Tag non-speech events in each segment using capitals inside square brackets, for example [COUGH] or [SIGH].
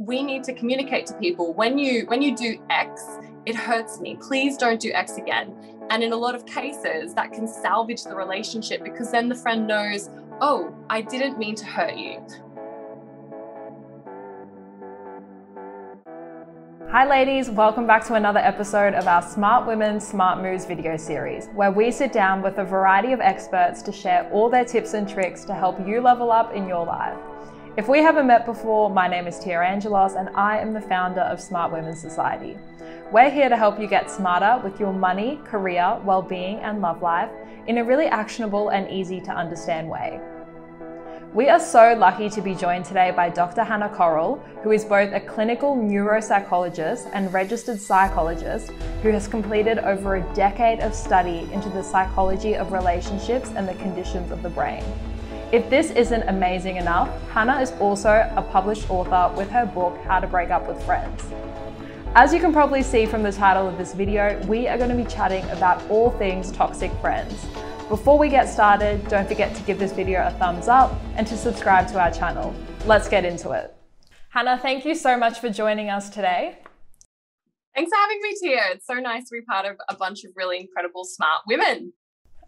we need to communicate to people when you when you do X, it hurts me. Please don't do X again. And in a lot of cases, that can salvage the relationship because then the friend knows, oh, I didn't mean to hurt you. Hi, ladies, welcome back to another episode of our Smart Women, Smart Moves video series, where we sit down with a variety of experts to share all their tips and tricks to help you level up in your life. If we haven't met before, my name is Tia Angelos and I am the founder of Smart Women Society. We're here to help you get smarter with your money, career, well-being and love life in a really actionable and easy to understand way. We are so lucky to be joined today by Dr. Hannah Korrel, who is both a clinical neuropsychologist and registered psychologist who has completed over a decade of study into the psychology of relationships and the conditions of the brain. If this isn't amazing enough, Hannah is also a published author with her book, How to Break Up with Friends. As you can probably see from the title of this video, we are going to be chatting about all things toxic friends. Before we get started, don't forget to give this video a thumbs up and to subscribe to our channel. Let's get into it. Hannah, thank you so much for joining us today. Thanks for having me, Tia. It's so nice to be part of a bunch of really incredible, smart women.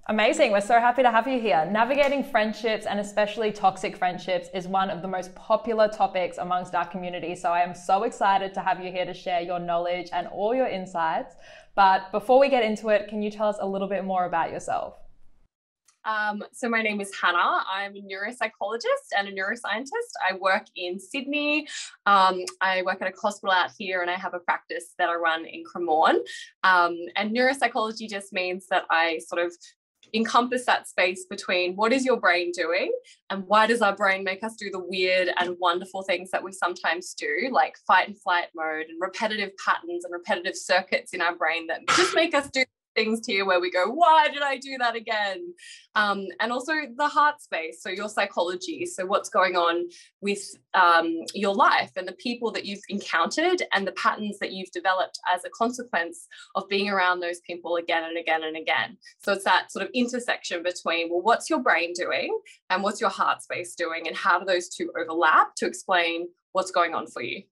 Amazing. We're so happy to have you here. Navigating friendships and especially toxic friendships is one of the most popular topics amongst our community. So I am so excited to have you here to share your knowledge and all your insights. But before we get into it, can you tell us a little bit more about yourself? Um, so my name is Hannah. I'm a neuropsychologist and a neuroscientist. I work in Sydney. Um, I work at a hospital out here, and I have a practice that I run in Cremorne. Um, and neuropsychology just means that I sort of encompass that space between what is your brain doing and why does our brain make us do the weird and wonderful things that we sometimes do, like fight and flight mode and repetitive patterns and repetitive circuits in our brain that just make us do things here where we go, why did I do that again? Um, and also the heart space, so your psychology, so what's going on with um, your life and the people that you've encountered and the patterns that you've developed as a consequence of being around those people again and again and again. So it's that sort of intersection between, well, what's your brain doing and what's your heart space doing, and how do those two overlap to explain what's going on for you?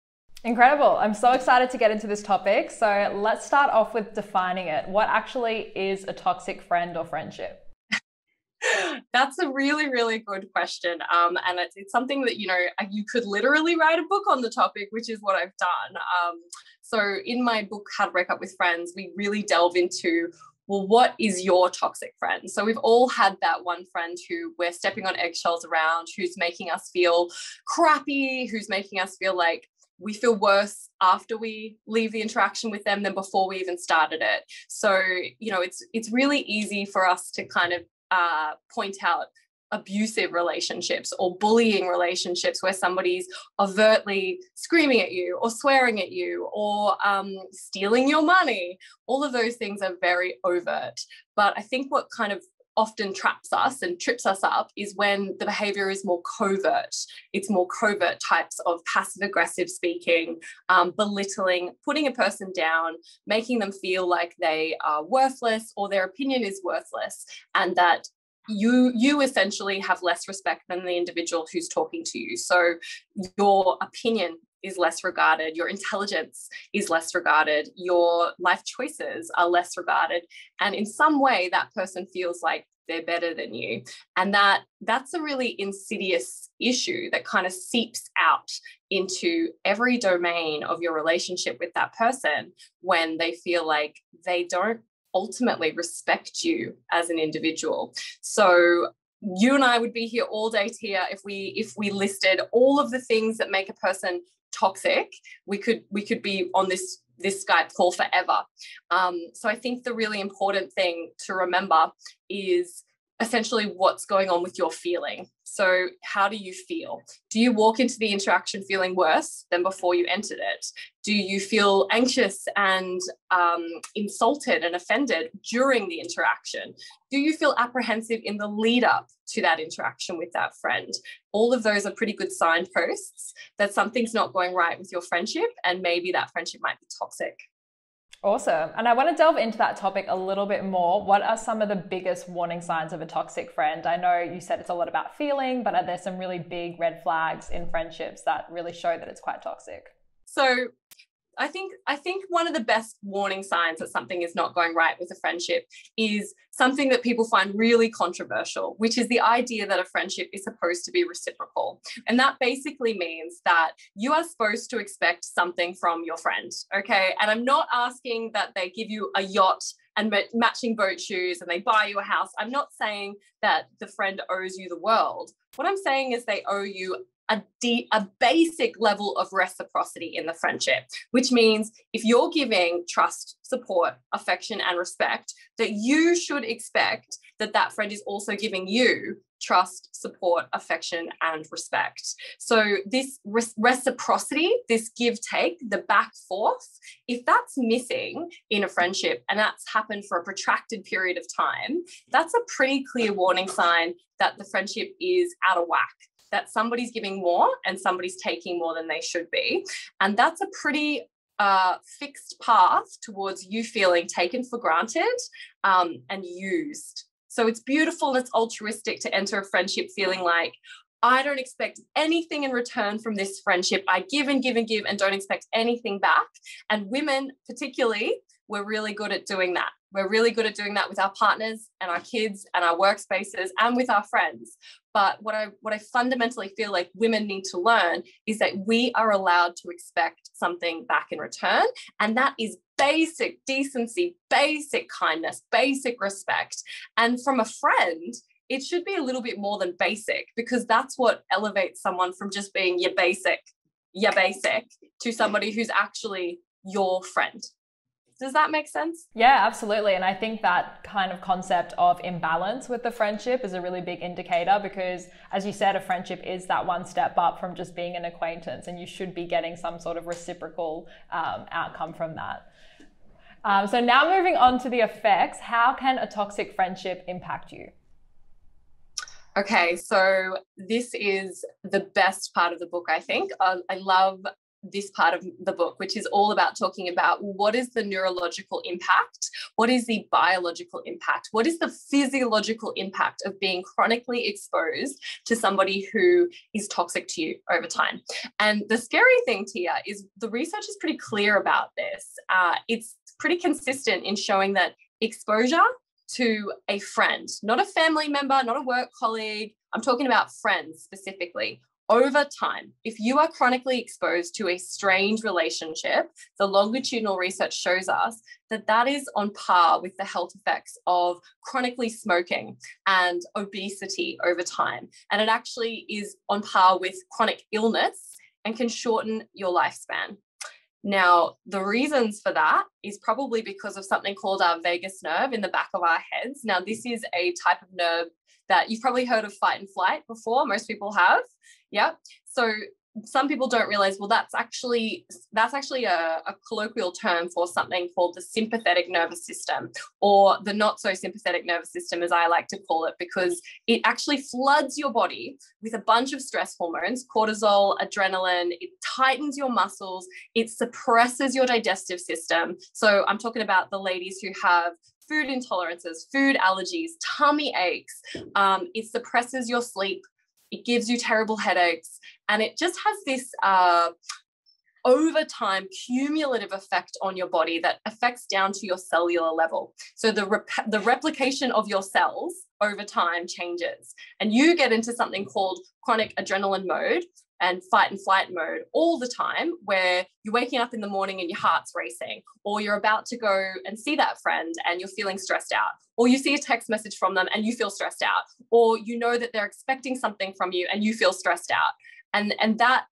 Incredible. I'm so excited to get into this topic. So let's start off with defining it. What actually is a toxic friend or friendship? [LAUGHS] That's a really, really good question. Um, and it's, it's, something that, you know, you could literally write a book on the topic, which is what I've done. Um, so in my book, How to Break Up with Friends, we really delve into well, what is your toxic friend? So we've all had that one friend who we're stepping on eggshells around, who's making us feel crappy, who's making us feel like we feel worse after we leave the interaction with them than before we even started it. So, you know, it's it's really easy for us to kind of uh, point out abusive relationships or bullying relationships where somebody's overtly screaming at you or swearing at you or um, stealing your money. All of those things are very overt. But I think what kind of often traps us and trips us up is when the behavior is more covert. It's more covert types of passive aggressive speaking, um, belittling, putting a person down, making them feel like they are worthless or their opinion is worthless, and that you you essentially have less respect than the individual who's talking to you so your opinion is less regarded, your intelligence is less regarded, your life choices are less regarded. And in some way, that person feels like they're better than you. And that that's a really insidious issue that kind of seeps out into every domain of your relationship with that person when they feel like they don't ultimately respect you as an individual. So you and I would be here all day here if we if we listed all of the things that make a person toxic, we could we could be on this this Skype call forever. Um, so I think the really important thing to remember is essentially what's going on with your feeling. So, how do you feel? Do you walk into the interaction feeling worse than before you entered it? Do you feel anxious and um, insulted and offended during the interaction? Do you feel apprehensive in the lead up to that interaction with that friend? All of those are pretty good signposts that something's not going right with your friendship, and maybe that friendship might be toxic. Awesome. And I want to delve into that topic a little bit more. What are some of the biggest warning signs of a toxic friend? I know you said it's a lot about feeling, but are there some really big red flags in friendships that really show that it's quite toxic? So, I think I think one of the best warning signs that something is not going right with a friendship is something that people find really controversial, which is the idea that a friendship is supposed to be reciprocal. And that basically means that you are supposed to expect something from your friend, okay? And I'm not asking that they give you a yacht and matching boat shoes and they buy you a house. I'm not saying that the friend owes you the world. What I'm saying is they owe you a deep, a basic level of reciprocity in the friendship, which means if you're giving trust, support, affection, and respect, that you should expect that that friend is also giving you trust, support, affection, and respect. So, this re- reciprocity, this give take, the back forth, if that's missing in a friendship and that's happened for a protracted period of time, that's a pretty clear warning sign that the friendship is out of whack that somebody's giving more and somebody's taking more than they should be. And that's a pretty uh, fixed path towards you feeling taken for granted um, and used. So it's beautiful and it's altruistic to enter a friendship feeling like, I don't expect anything in return from this friendship. I give and give and give and don't expect anything back. And women, particularly, we're really good at doing that. We're really good at doing that with our partners and our kids and our workspaces and with our friends. But what I what I fundamentally feel like women need to learn is that we are allowed to expect something back in return. And that is basic decency, basic kindness, basic respect. And from a friend, it should be a little bit more than basic because that's what elevates someone from just being your basic, your basic to somebody who's actually your friend. Does that make sense? Yeah, absolutely. And I think that kind of concept of imbalance with the friendship is a really big indicator because, as you said, a friendship is that one step up from just being an acquaintance, and you should be getting some sort of reciprocal um, outcome from that. Um, so, now moving on to the effects, how can a toxic friendship impact you? Okay, so this is the best part of the book, I think. I love this part of the book, which is all about talking about what is the neurological impact, what is the biological impact, what is the physiological impact of being chronically exposed to somebody who is toxic to you over time. And the scary thing, Tia, is the research is pretty clear about this. Uh, it's pretty consistent in showing that exposure to a friend, not a family member, not a work colleague, I'm talking about friends specifically, over time, if you are chronically exposed to a strained relationship, the longitudinal research shows us that that is on par with the health effects of chronically smoking and obesity over time. And it actually is on par with chronic illness and can shorten your lifespan. Now, the reasons for that is probably because of something called our vagus nerve in the back of our heads. Now, this is a type of nerve that you've probably heard of fight and flight before, most people have. Yeah. So some people don't realize well that's actually that's actually a, a, colloquial term for something called the sympathetic nervous system or the not so sympathetic nervous system as i like to call it because it actually floods your body with a bunch of stress hormones cortisol adrenaline. It tightens your muscles. It suppresses your digestive system. So i'm talking about the ladies who have food intolerances food allergies tummy aches. Um, it suppresses your sleep it gives you terrible headaches, and it just has this uh, over time cumulative effect on your body that affects down to your cellular level. So the rep- the replication of your cells over time changes, and you get into something called chronic adrenaline mode, and fight and flight mode all the time where you're waking up in the morning and your heart's racing or you're about to go and see that friend and you're feeling stressed out or you see a text message from them and you feel stressed out or you know that they're expecting something from you and you feel stressed out. And and that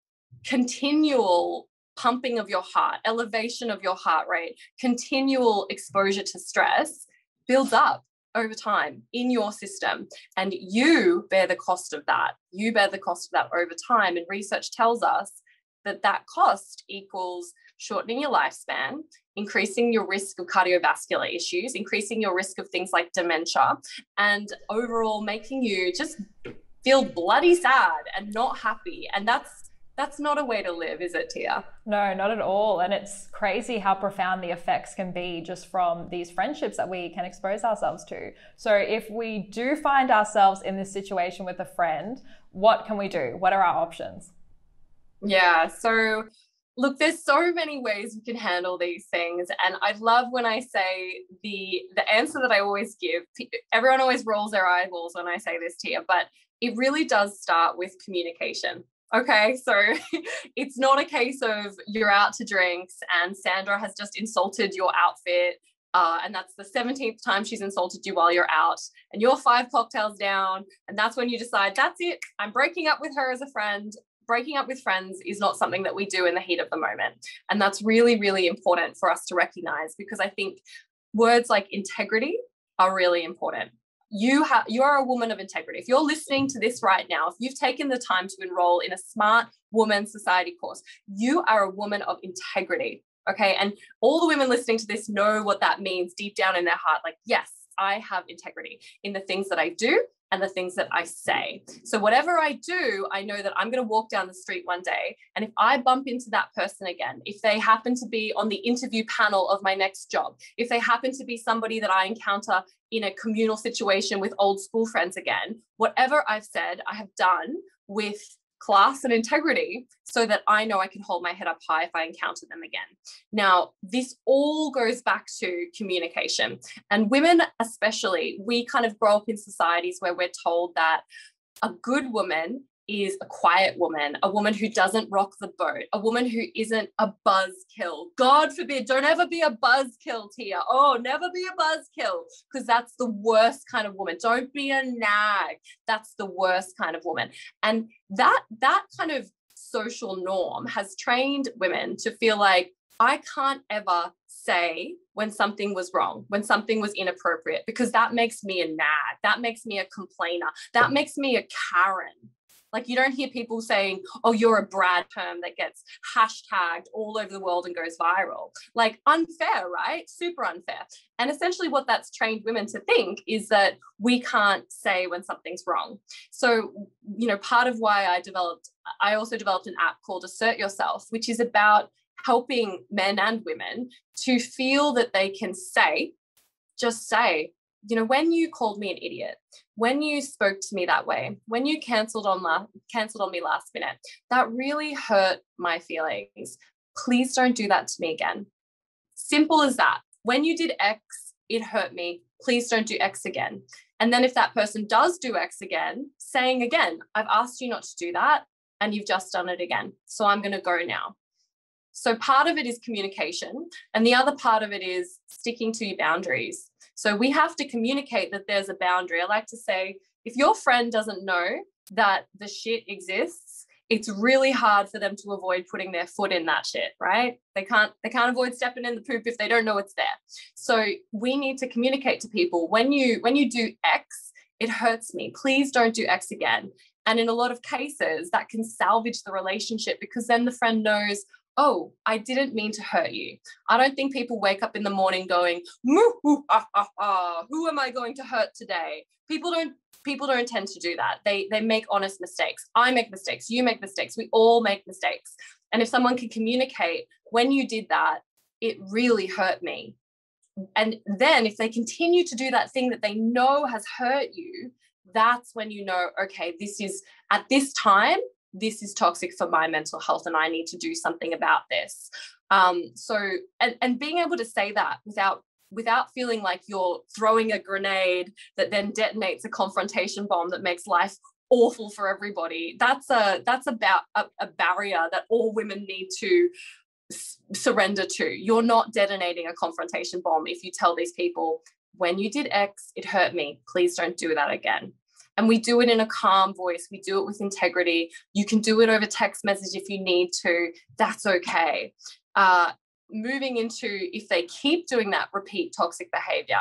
continual pumping of your heart elevation of your heart rate continual exposure to stress builds up over time in your system and you bear the cost of that. You bear the cost of that over time and research tells us that that cost equals shortening your lifespan increasing your risk of cardiovascular issues increasing your risk of things like dementia and overall making you just feel bloody sad and not happy. And that's that's not a way to live, is it, Tia? No, not at all. And it's crazy how profound the effects can be just from these friendships that we can expose ourselves to. So, if we do find ourselves in this situation with a friend, what can we do? What are our options? Yeah. So, look there's so many ways you can handle these things and i love when i say the the answer that i always give everyone always rolls their eyeballs when i say this to you but it really does start with communication okay so [LAUGHS] it's not a case of you're out to drinks and sandra has just insulted your outfit uh, and that's the 17th time she's insulted you while you're out and you're five cocktails down and that's when you decide that's it i'm breaking up with her as a friend breaking up with friends is not something that we do in the heat of the moment. And that's really, really important for us to recognize because I think words like integrity are really important. You have you are a woman of integrity. If you're listening to this right now, if you've taken the time to enroll in a smart woman society course, you are a woman of integrity. Okay. And all the women listening to this know what that means deep down in their heart. Like, yes, I have integrity in the things that I do and the things that I say. So, whatever I do, I know that I'm going to walk down the street one day. And if I bump into that person again, if they happen to be on the interview panel of my next job, if they happen to be somebody that I encounter in a communal situation with old school friends again, whatever I've said, I have done with class and integrity so that I know I can hold my head up high if I encounter them again. Now, this all goes back to communication. And women, especially, we kind of grow up in societies where we're told that a good woman is a quiet woman, a woman who doesn't rock the boat, a woman who isn't a buzzkill. God forbid, don't ever be a buzzkill, Tia. Oh, never be a buzzkill, because that's the worst kind of woman. Don't be a nag. That's the worst kind of woman. And that that kind of social norm has trained women to feel like I can't ever say when something was wrong, when something was inappropriate, because that makes me a nag. That makes me a complainer. That makes me a Karen. Like you don't hear people saying, "Oh, you're a Brad term that gets hashtagged all over the world and goes viral." Like unfair, right? Super unfair. And essentially, what that's trained women to think is that we can't say when something's wrong. So, you know, part of why I developed, I also developed an app called Assert Yourself, which is about helping men and women to feel that they can say, just say, you know, when you called me an idiot, when you spoke to me that way, when you cancelled on la- cancelled on me last minute, that really hurt my feelings. Please don't do that to me again. Simple as that. When you did X, it hurt me. Please don't do X again. And then if that person does do X again, saying again, I've asked you not to do that and you've just done it again. So I'm going to go now. So part of it is communication, and the other part of it is sticking to your boundaries. So we have to communicate that there's a boundary. I like to say, if your friend doesn't know that the shit exists, it's really hard for them to avoid putting their foot in that shit, right? They can't they can't avoid stepping in the poop if they don't know it's there. So we need to communicate to people when you when you do X, it hurts me. Please don't do X again. And in a lot of cases, that can salvage the relationship because then the friend knows, oh, I didn't mean to hurt you. I don't think people wake up in the morning going, who am I going to hurt today? People don't people don't tend to do that. They they make honest mistakes. I make mistakes, you make mistakes, we all make mistakes. And if someone can communicate when you did that, it really hurt me. And then if they continue to do that thing that they know has hurt you, that's when you know, okay, this is at this time, this is toxic for my mental health and I need to do something about this. Um, so and, and being able to say that without without feeling like you're throwing a grenade that then detonates a confrontation bomb that makes life awful for everybody that's a that's about a, a barrier that all women need to s- surrender to. You're not detonating a confrontation bomb if you tell these people when you did x it hurt me. Please don't do that again and we do it in a calm voice. We do it with integrity. You can do it over text message if you need to. That's okay. Uh, moving into if they keep doing that repeat toxic behavior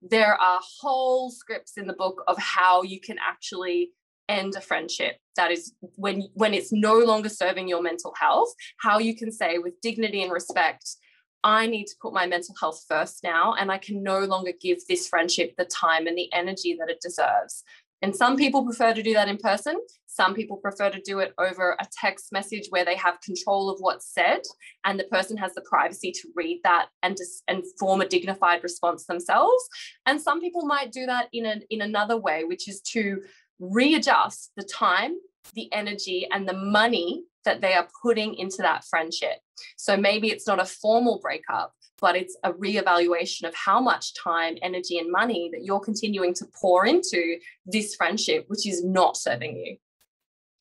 there are whole scripts in the book of how you can actually end a friendship. That is when when it's no longer serving your mental health how you can say with dignity and respect I need to put my mental health first now, and I can no longer give this friendship the time and the energy that it deserves And some people prefer to do that in person. Some people prefer to do it over a text message where they have control of what's said and the person has the privacy to read that and and form a dignified response themselves. And some people might do that in, a, in another way, which is to readjust the time, the energy, and the money that they are putting into that friendship. So maybe it's not a formal breakup, but it's a reevaluation of how much time, energy, and money that you're continuing to pour into this friendship, which is not serving you.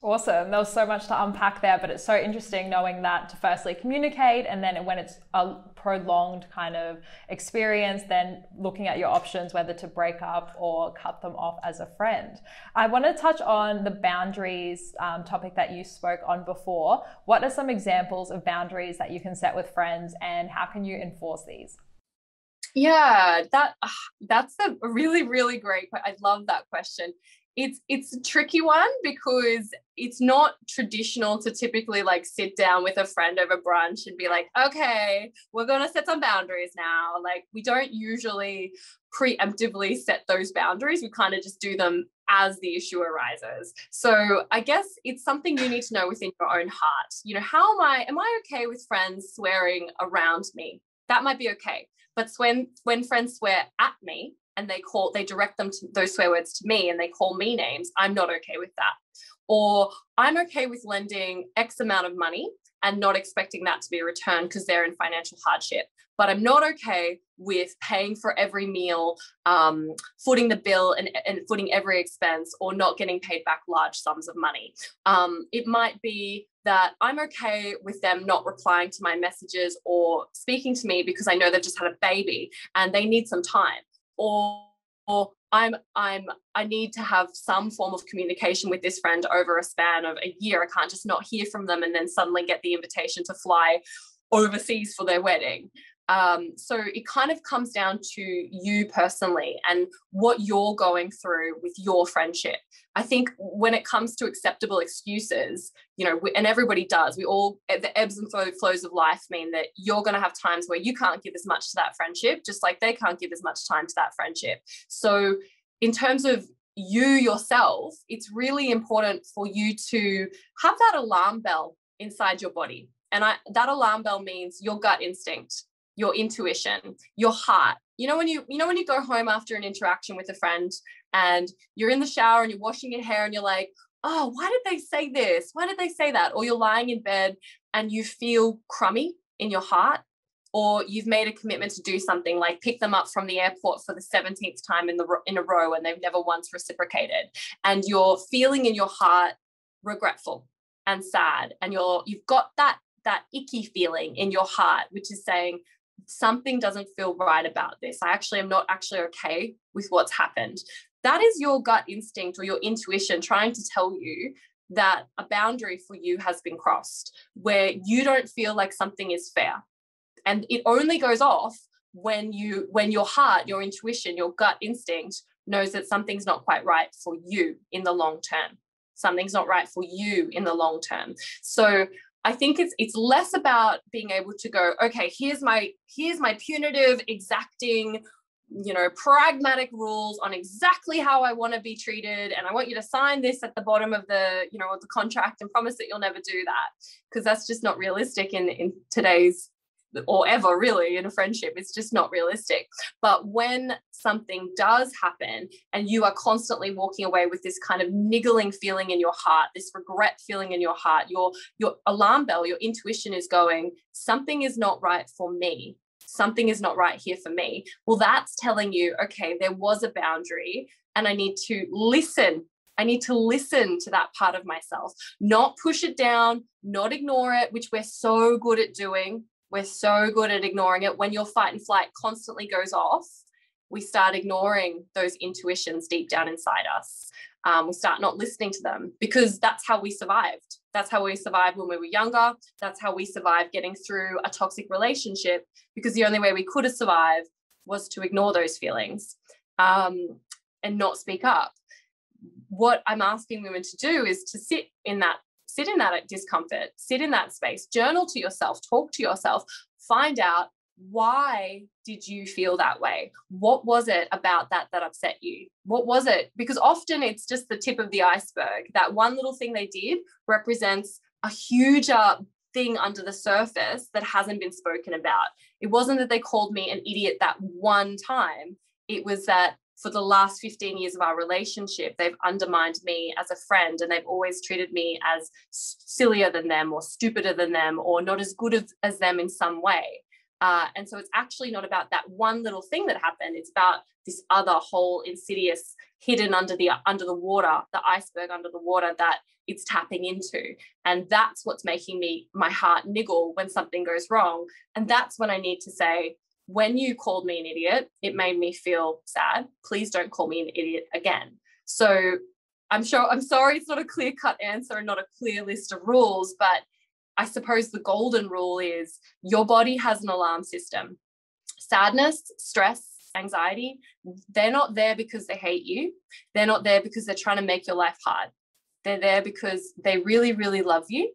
Awesome. There was so much to unpack there, but it's so interesting knowing that to firstly communicate and then when it's a prolonged kind of experience, then looking at your options whether to break up or cut them off as a friend. I want to touch on the boundaries um, topic that you spoke on before. What are some examples of boundaries that you can set with friends and how can you enforce these? Yeah, that uh, that's a really really great. I love that question it's it's a tricky one because it's not traditional to typically like sit down with a friend over brunch and be like okay we're going to set some boundaries now. Like we don't usually preemptively set those boundaries. We kind of just do them as the issue arises. So i guess it's something you need to know within your own heart. You know how am i am i okay with friends swearing around me? That might be okay. But when when friends swear at me and they call they direct them to those swear words to me and they call me names i'm not okay with that. Or i'm okay with lending x amount of money and not expecting that to be returned because they're in financial hardship. But i'm not okay with paying for every meal um, footing the bill and, and footing every expense or not getting paid back large sums of money. Um, it might be that i'm okay with them not replying to my messages or speaking to me because i know they've just had a baby and they need some time or, or I'm I'm I need to have some form of communication with this friend over a span of a year. I can't just not hear from them and then suddenly get the invitation to fly overseas for their wedding. Um, so it kind of comes down to you personally and what you're going through with your friendship. I think when it comes to acceptable excuses, you know, and everybody does, we all, the ebbs and flows of life mean that you're going to have times where you can't give as much to that friendship, just like they can't give as much time to that friendship. So, in terms of you yourself, it's really important for you to have that alarm bell inside your body. And I, that alarm bell means your gut instinct your intuition, your heart. You know when you you know when you go home after an interaction with a friend and you're in the shower and you're washing your hair and you're like, "Oh, why did they say this? Why did they say that?" Or you're lying in bed and you feel crummy in your heart or you've made a commitment to do something like pick them up from the airport for the 17th time in the in a row and they've never once reciprocated and you're feeling in your heart regretful and sad and you're you've got that that icky feeling in your heart which is saying something doesn't feel right about this. I actually am not actually okay with what's happened. That is your gut instinct or your intuition trying to tell you that a boundary for you has been crossed, where you don't feel like something is fair. And it only goes off when you when your heart, your intuition, your gut instinct knows that something's not quite right for you in the long term. Something's not right for you in the long term. So I think it's it's less about being able to go, okay, here's my here's my punitive, exacting, you know, pragmatic rules on exactly how I want to be treated, and I want you to sign this at the bottom of the you know of the contract and promise that you'll never do that. Because that's just not realistic in in today's or ever really in a friendship it's just not realistic. But when something does happen and you are constantly walking away with this kind of niggling feeling in your heart this regret feeling in your heart your your alarm bell your intuition is going something is not right for me. Something is not right here for me. Well that's telling you okay there was a boundary and i need to listen. I need to listen to that part of myself, not push it down, not ignore it, which we're so good at doing. We're so good at ignoring it. When your fight and flight constantly goes off, we start ignoring those intuitions deep down inside us. Um, we start not listening to them because that's how we survived. That's how we survived when we were younger. That's how we survived getting through a toxic relationship because the only way we could have survived was to ignore those feelings um, and not speak up. What I'm asking women to do is to sit in that sit in that discomfort, sit in that space, journal to yourself, talk to yourself, find out why did you feel that way? What was it about that that upset you? What was it? Because often it's just the tip of the iceberg. That one little thing they did represents a huge uh, thing under the surface that hasn't been spoken about. It wasn't that they called me an idiot that one time, it was that for the last 15 years of our relationship, they've undermined me as a friend and they've always treated me as sillier than them or stupider than them or not as good as, them in some way. Uh, and so it's actually not about that one little thing that happened. It's about this other whole insidious hidden under the under the water, the iceberg under the water that it's tapping into. And that's what's making me my heart niggle when something goes wrong. And that's when I need to say, when you called me an idiot, it made me feel sad. Please don't call me an idiot again. So I'm sure I'm sorry it's not a clear cut answer and not a clear list of rules, but I suppose the golden rule is your body has an alarm system. Sadness, stress, anxiety, they're not there because they hate you. They're not there because they're trying to make your life hard. They're there because they really, really love you.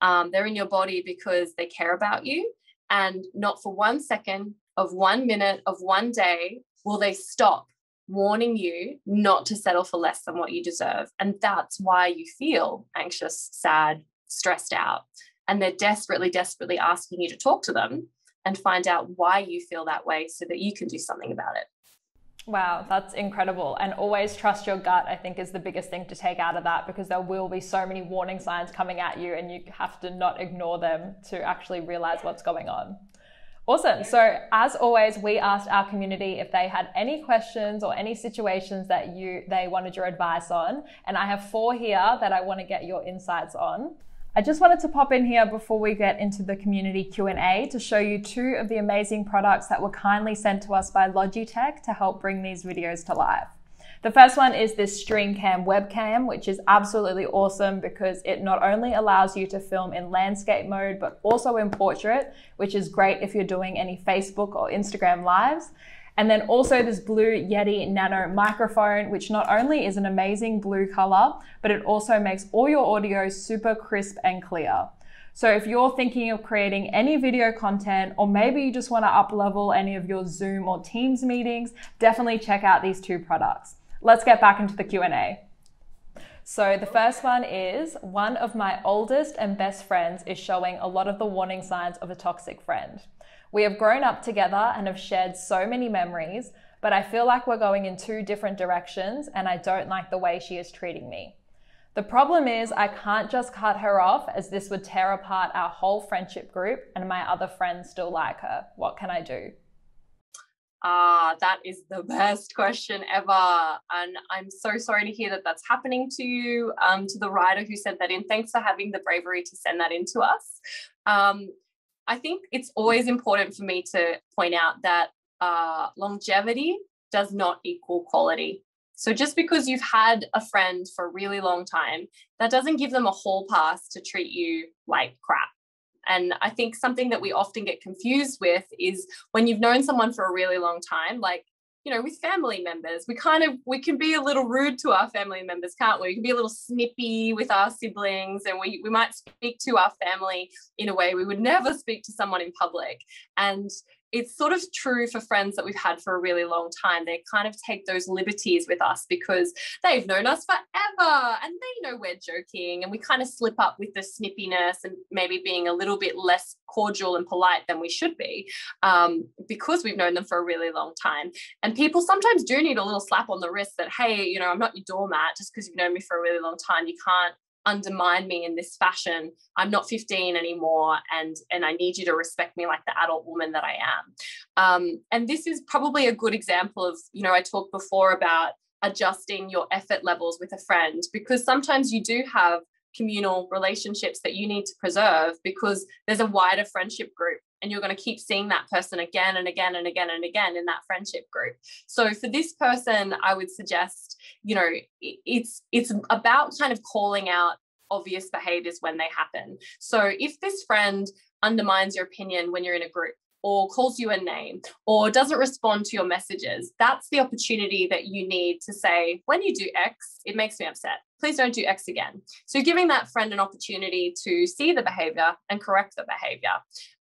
Um, they're in your body because they care about you and not for one second of one minute of one day will they stop warning you not to settle for less than what you deserve. And that's why you feel anxious, sad, stressed out. And they're desperately, desperately asking you to talk to them and find out why you feel that way so that you can do something about it. Wow, that's incredible. And always trust your gut, I think, is the biggest thing to take out of that because there will be so many warning signs coming at you and you have to not ignore them to actually realize what's going on. Awesome. So, as always, we asked our community if they had any questions or any situations that you they wanted your advice on, and I have four here that I want to get your insights on. I just wanted to pop in here before we get into the community Q&A to show you two of the amazing products that were kindly sent to us by Logitech to help bring these videos to life. The first one is this StreamCam webcam, which is absolutely awesome because it not only allows you to film in landscape mode, but also in portrait, which is great if you're doing any Facebook or Instagram lives. And then also this blue Yeti Nano microphone, which not only is an amazing blue color, but it also makes all your audio super crisp and clear. So if you're thinking of creating any video content, or maybe you just want to up level any of your Zoom or Teams meetings, definitely check out these two products. Let's get back into the Q&A. So the first one is one of my oldest and best friends is showing a lot of the warning signs of a toxic friend. We have grown up together and have shared so many memories, but I feel like we're going in two different directions and I don't like the way she is treating me. The problem is, I can't just cut her off as this would tear apart our whole friendship group and my other friends still like her. What can I do? Ah, that is the [LAUGHS] best question ever. And I'm so sorry to hear that that's happening to you, um, to the writer who sent that in. Thanks for having the bravery to send that in to us. Um, I think it's always important for me to point out that uh, longevity does not equal quality. So just because you've had a friend for a really long time, that doesn't give them a hall pass to treat you like crap. And I think something that we often get confused with is when you've known someone for a really long time, like you know, with family members, we kind of we can be a little rude to our family members, can't we? We can be a little snippy with our siblings, and we we might speak to our family in a way we would never speak to someone in public. And it's sort of true for friends that we've had for a really long time. They kind of take those liberties with us because they've known us forever and they know we're joking. And we kind of slip up with the snippiness and maybe being a little bit less cordial and polite than we should be um, because we've known them for a really long time. And people sometimes do need a little slap on the wrist that, hey, you know, I'm not your doormat just because you've known me for a really long time. You can't undermine me in this fashion. I'm not 15 anymore and and i need you to respect me like the adult woman that i am. Um, and this is probably a good example of you know i talked before about adjusting your effort levels with a friend because sometimes you do have communal relationships that you need to preserve because there's a wider friendship group and you're going to keep seeing that person again and again and again and again in that friendship group. So for this person i would suggest you know it's it's about kind of calling out obvious behaviors when they happen so if this friend undermines your opinion when you're in a group or calls you a name or doesn't respond to your messages, that's the opportunity that you need to say, when you do X, it makes me upset. Please don't do X again. So giving that friend an opportunity to see the behavior and correct the behavior.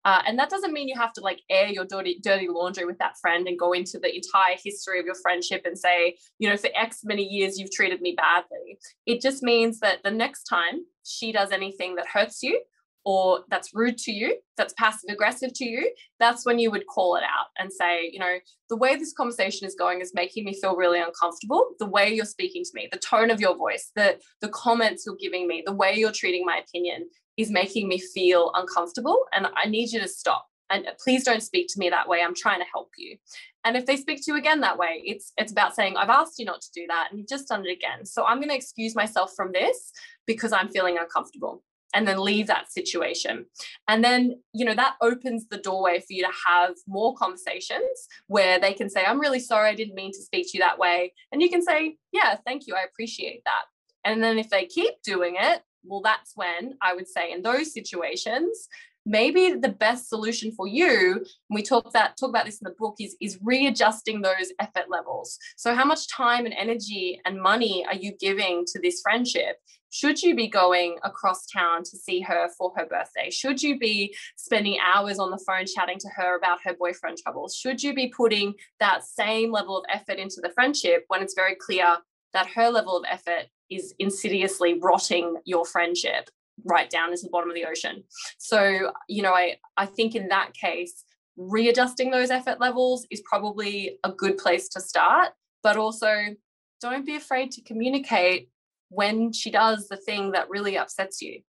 Uh, and that doesn't mean you have to like air your dirty, dirty laundry with that friend and go into the entire history of your friendship and say, you know, for X many years you've treated me badly. It just means that the next time she does anything that hurts you, or that's rude to you, that's passive aggressive to you, that's when you would call it out and say, you know, the way this conversation is going is making me feel really uncomfortable. The way you're speaking to me, the tone of your voice, the the comments you're giving me, the way you're treating my opinion is making me feel uncomfortable and I need you to stop. And uh, please don't speak to me that way. I'm trying to help you. And if they speak to you again that way, it's it's about saying, I've asked you not to do that and you've just done it again. So I'm going to excuse myself from this because I'm feeling uncomfortable and then leave that situation. And then, you know, that opens the doorway for you to have more conversations where they can say, I'm really sorry, I didn't mean to speak to you that way. And you can say, Yeah, thank you, I appreciate that. And then if they keep doing it, well, that's when I would say in those situations, maybe the best solution for you and we talk that talk about this in the book is is readjusting those effort levels. So how much time and energy and money are you giving to this friendship? Should you be going across town to see her for her birthday? Should you be spending hours on the phone chatting to her about her boyfriend troubles? Should you be putting that same level of effort into the friendship when it's very clear that her level of effort is insidiously rotting your friendship right down into the bottom of the ocean. So, you know, I, I think in that case, readjusting those effort levels is probably a good place to start. But also, don't be afraid to communicate when she does the thing that really upsets you.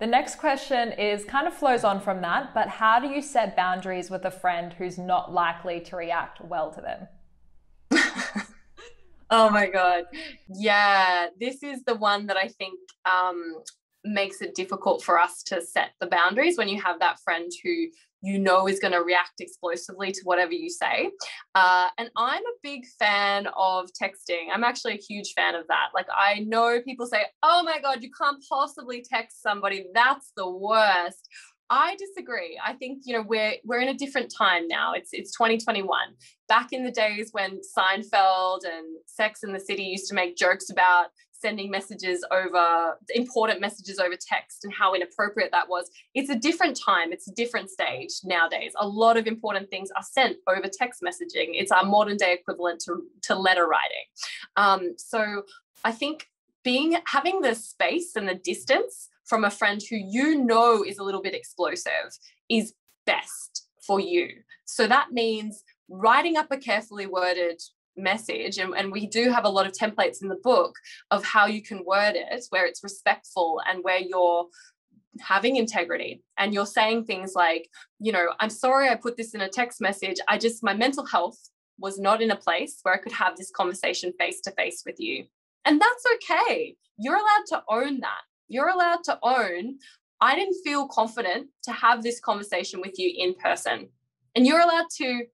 The next question is kind of flows on from that, but how do you set boundaries with a friend who's not likely to react well to them? [LAUGHS] oh my God. Yeah, this is the one that I think um, makes it difficult for us to set the boundaries when you have that friend who you know is going to react explosively to whatever you say. Uh, and I'm a big fan of texting. I'm actually a huge fan of that. Like, I know people say, oh my God, you can't possibly text somebody. That's the worst. I disagree. I think you know we're we're in a different time now. It's it's 2021. Back in the days when Seinfeld and Sex and the City used to make jokes about sending messages over important messages over text and how inappropriate that was. It's a different time. It's a different stage nowadays. A lot of important things are sent over text messaging. It's our modern day equivalent to, to letter writing. Um, so i think being having the space and the distance from a friend who you know is a little bit explosive is best for you. So that means writing up a carefully worded message and, and we do have a lot of templates in the book of how you can word it where it's respectful and where you're having integrity. And you're saying things like you know i'm sorry i put this in a text message. I just my mental health was not in a place where i could have this conversation face to face with you. And that's okay. You're allowed to own that. You're allowed to own i didn't feel confident to have this conversation with you in person. And you're allowed to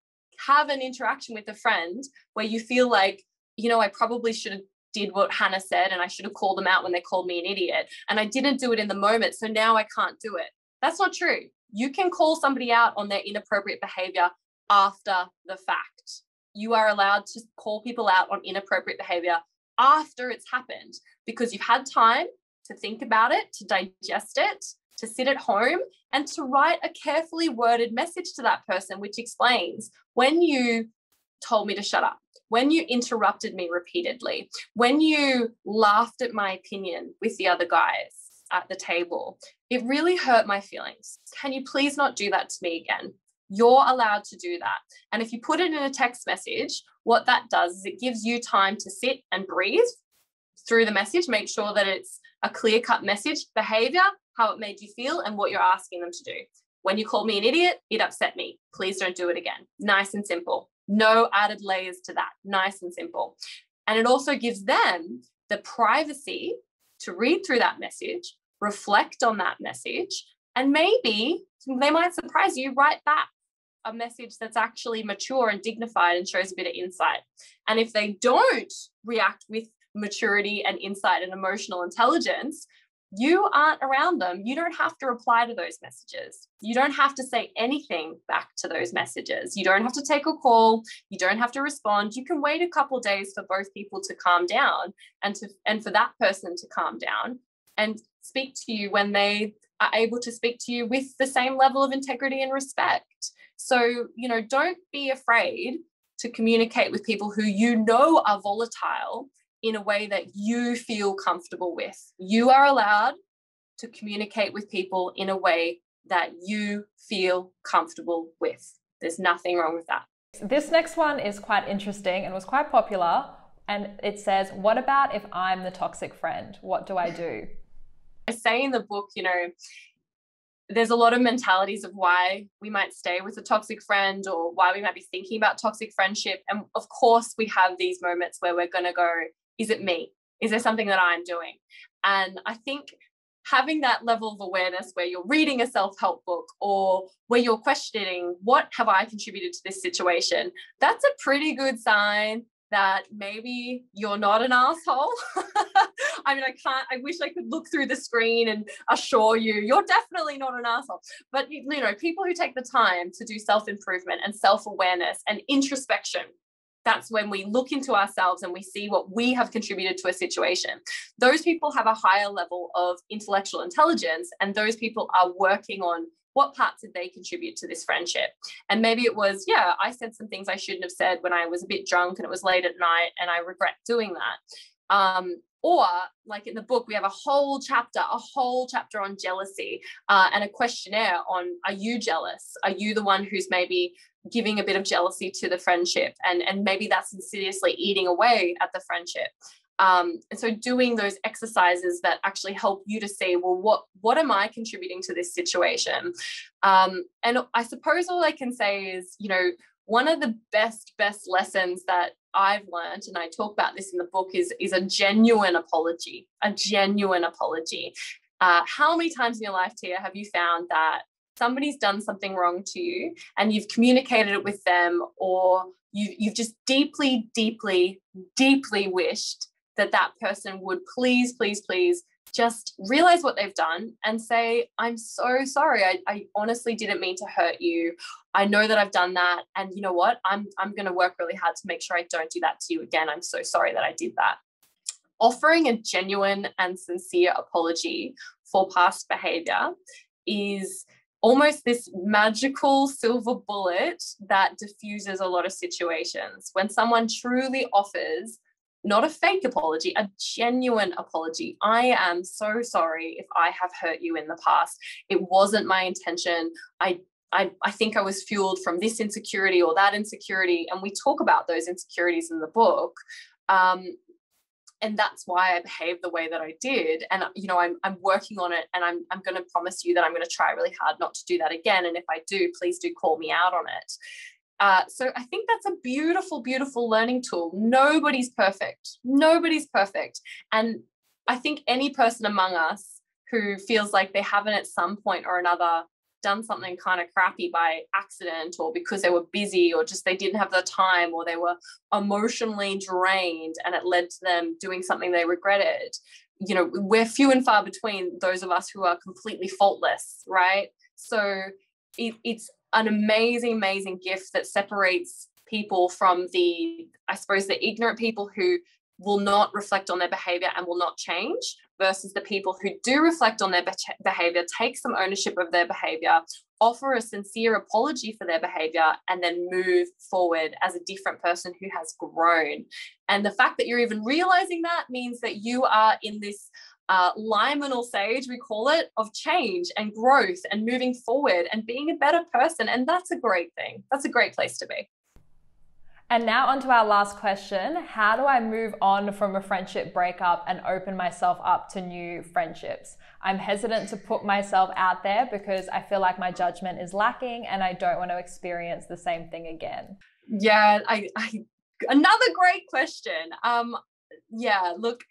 have an interaction with a friend where you feel like, you know, I probably should have did what Hannah said and I should have called them out when they called me an idiot. And I didn't do it in the moment. So now I can't do it. That's not true. You can call somebody out on their inappropriate behavior after the fact. You are allowed to call people out on inappropriate behavior after it's happened because you've had time to think about it, to digest it, to sit at home and to write a carefully worded message to that person, which explains when you told me to shut up, when you interrupted me repeatedly, when you laughed at my opinion with the other guys at the table, it really hurt my feelings. Can you please not do that to me again? You're allowed to do that. And if you put it in a text message, what that does is it gives you time to sit and breathe through the message, make sure that it's a clear cut message, behavior, how it made you feel, and what you're asking them to do. When you called me an idiot, it upset me. Please don't do it again. Nice and simple. No added layers to that. Nice and simple. And it also gives them the privacy to read through that message, reflect on that message, and maybe they might surprise you right back a message that's actually mature and dignified and shows a bit of insight. And if they don't react with maturity and insight and emotional intelligence, you aren't around them. You don't have to reply to those messages. You don't have to say anything back to those messages. You don't have to take a call. You don't have to respond. You can wait a couple days for both people to calm down and to and for that person to calm down and speak to you when they are able to speak to you with the same level of integrity and respect. So, you know, don't be afraid to communicate with people who you know are volatile in a way that you feel comfortable with. You are allowed to communicate with people in a way that you feel comfortable with. There's nothing wrong with that. This next one is quite interesting and was quite popular. And it says, What about if I'm the toxic friend? What do I do? I say in the book, you know, there's a lot of mentalities of why we might stay with a toxic friend or why we might be thinking about toxic friendship. And of course, we have these moments where we're going to go, is it me? Is there something that I'm doing? And I think having that level of awareness where you're reading a self-help book or where you're questioning what have I contributed to this situation, that's a pretty good sign that maybe you're not an asshole. [LAUGHS] I mean, I can't, I wish I could look through the screen and assure you, you're definitely not an asshole. But, you know, people who take the time to do self improvement and self awareness and introspection that's when we look into ourselves and we see what we have contributed to a situation. Those people have a higher level of intellectual intelligence, and those people are working on what parts did they contribute to this friendship? And maybe it was, yeah, I said some things I shouldn't have said when I was a bit drunk and it was late at night, and I regret doing that. Um, or like in the book we have a whole chapter a whole chapter on jealousy uh, and a questionnaire on are you jealous are you the one who's maybe giving a bit of jealousy to the friendship and and maybe that's insidiously eating away at the friendship. Um, and so doing those exercises that actually help you to see well what what am i contributing to this situation? Um, and i suppose all i can say is you know one of the best best lessons that i've learned and i talk about this in the book is is a genuine apology a genuine apology. Uh, how many times in your life tia have you found that somebody's done something wrong to you and you've communicated it with them or you, you've just deeply deeply deeply wished that that person would please please please just realize what they've done and say i'm so sorry. I, I honestly didn't mean to hurt you. I know that i've done that and you know what? I'm i'm going to work really hard to make sure i don't do that to you again. I'm so sorry that i did that. Offering a genuine and sincere apology for past behavior is almost this magical silver bullet that diffuses a lot of situations. When someone truly offers not a fake apology, a genuine apology. I am so sorry if I have hurt you in the past. It wasn't my intention. I I, I think I was fueled from this insecurity or that insecurity. And we talk about those insecurities in the book. Um, and that's why I behaved the way that I did. And you know, I'm I'm working on it, and I'm I'm going to promise you that I'm going to try really hard not to do that again. And if I do, please do call me out on it. Uh, so I think that's a beautiful, beautiful learning tool. Nobody's perfect. Nobody's perfect, and I think any person among us who feels like they haven't at some point or another done something kind of crappy by accident or because they were busy or just they didn't have the time or they were emotionally drained and it led to them doing something they regretted. You know we're few and far between those of us who are completely faultless right? So it, it's an amazing amazing gift that separates people from the i suppose the ignorant people who will not reflect on their behavior and will not change versus the people who do reflect on their behavior, take some ownership of their behavior, offer a sincere apology for their behavior, and then move forward as a different person who has grown. And the fact that you're even realizing that means that you are in this uh, liminal stage, we call it, of change and growth and moving forward and being a better person. And that's a great thing. That's a great place to be. And now, on to our last question How do I move on from a friendship breakup and open myself up to new friendships? I'm hesitant to put myself out there because I feel like my judgment is lacking and I don't want to experience the same thing again. Yeah, I, I another great question. Um, yeah, look,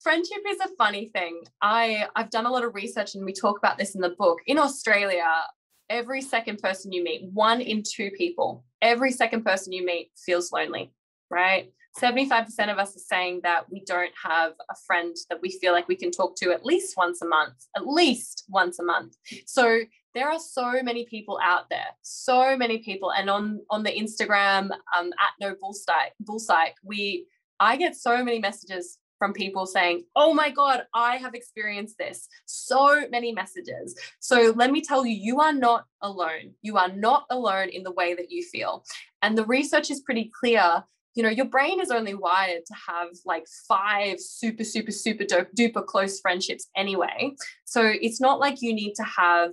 friendship is a funny thing. I I've done a lot of research and we talk about this in the book. In Australia, every second person you meet, one in two people, every second person you meet feels lonely, right? 75% of us are saying that we don't have a friend that we feel like we can talk to at least once a month, at least once a month. So there are so many people out there, so many people. And on, on the Instagram um, at no bullpsych, bullpsych, we I get so many messages from people saying, Oh my God, I have experienced this. So many messages. So let me tell you, you are not alone. You are not alone in the way that you feel. And the research is pretty clear. You know, your brain is only wired to have like five super, super, super dope, duper close friendships anyway. So it's not like you need to have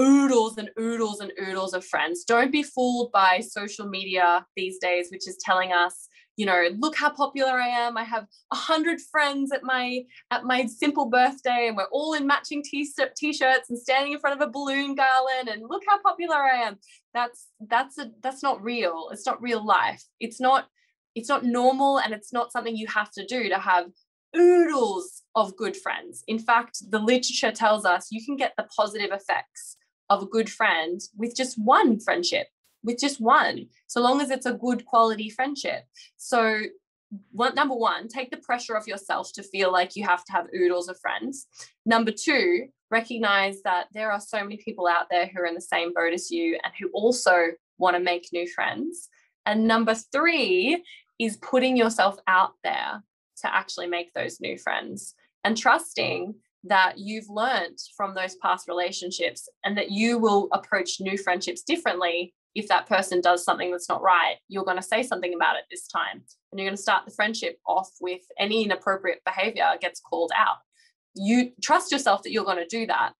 oodles and oodles and oodles of friends. Don't be fooled by social media these days, which is telling us you know look how popular i am. I have a hundred friends at my at my simple birthday and we're all in matching t- t-shirts and standing in front of a balloon garland and look how popular i am. That's that's a that's not real. It's not real life. It's not it's not normal and it's not something you have to do to have oodles of good friends. In fact the literature tells us you can get the positive effects of a good friend with just one friendship with just one, so long as it's a good quality friendship. So, number one, take the pressure off yourself to feel like you have to have oodles of friends. Number two, recognize that there are so many people out there who are in the same boat as you and who also want to make new friends. And number three is putting yourself out there to actually make those new friends and trusting that you've learned from those past relationships and that you will approach new friendships differently if that person does something that's not right, you're going to say something about it this time. And you're going to start the friendship off with any inappropriate behavior gets called out. You trust yourself that you're going to do that,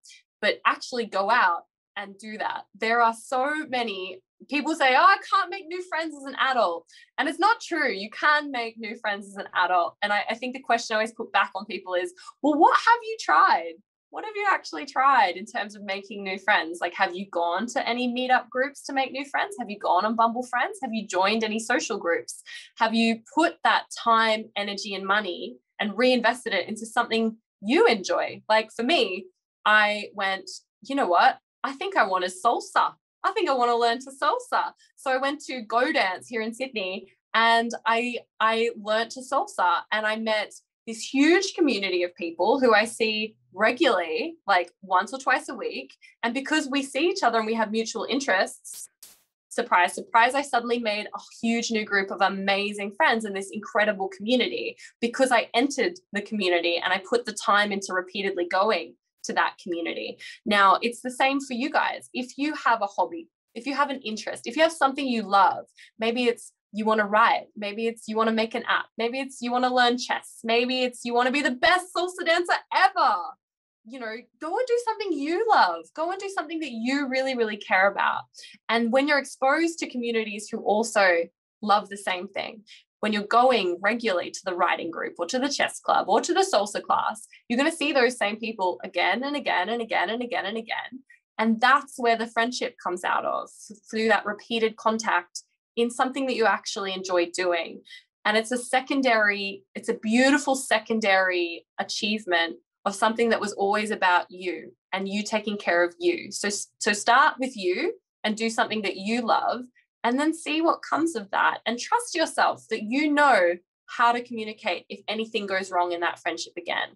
but actually go out and do that. There are so many people say, Oh, I can't make new friends as an adult. And it's not true. You can make new friends as an adult. And I, I think the question I always put back on people is, Well, what have you tried? What have you actually tried in terms of making new friends? Like, have you gone to any meetup groups to make new friends? Have you gone on Bumble Friends? Have you joined any social groups? Have you put that time, energy, and money and reinvested it into something you enjoy? Like for me, I went, you know what? I think I want to salsa. I think I want to learn to salsa. So I went to Go Dance here in Sydney and I I learned to salsa and I met this huge community of people who I see regularly, like once or twice a week. And because we see each other and we have mutual interests, surprise, surprise, I suddenly made a huge new group of amazing friends in this incredible community because I entered the community and I put the time into repeatedly going to that community. Now, it's the same for you guys. If you have a hobby, if you have an interest, if you have something you love, maybe it's you want to write. Maybe it's you want to make an app. Maybe it's you want to learn chess. Maybe it's you want to be the best salsa dancer ever. You know, go and do something you love. Go and do something that you really, really care about. And when you're exposed to communities who also love the same thing, when you're going regularly to the writing group or to the chess club or to the salsa class, you're going to see those same people again and again and again and again and again. And that's where the friendship comes out of through that repeated contact in something that you actually enjoy doing. And it's a secondary, it's a beautiful secondary achievement of something that was always about you and you taking care of you. So, so start with you and do something that you love and then see what comes of that and trust yourself that you know how to communicate if anything goes wrong in that friendship again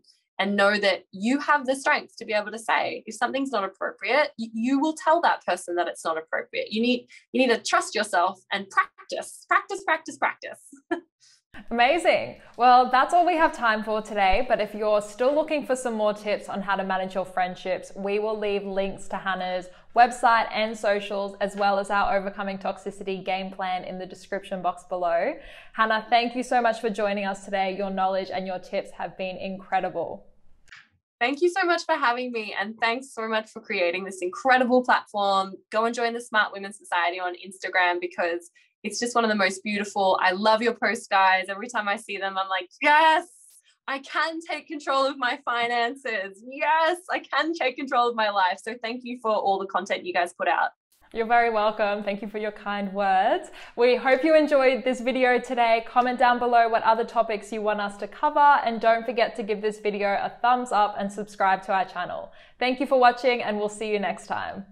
and know that you have the strength to be able to say if something's not appropriate you, you, will tell that person that it's not appropriate you need you need to trust yourself and practice practice practice practice [LAUGHS] Amazing. Well, that's all we have time for today. But if you're still looking for some more tips on how to manage your friendships, we will leave links to Hannah's website and socials, as well as our Overcoming Toxicity game plan in the description box below. Hannah, thank you so much for joining us today. Your knowledge and your tips have been incredible. Thank you so much for having me. And thanks so much for creating this incredible platform. Go and join the Smart Women Society on Instagram because it's just one of the most beautiful. I love your posts, guys. Every time I see them, I'm like, yes, I can take control of my finances. Yes, I can take control of my life. So thank you for all the content you guys put out. You're very welcome. Thank you for your kind words. We hope you enjoyed this video today. Comment down below what other topics you want us to cover and don't forget to give this video a thumbs up and subscribe to our channel. Thank you for watching and we'll see you next time.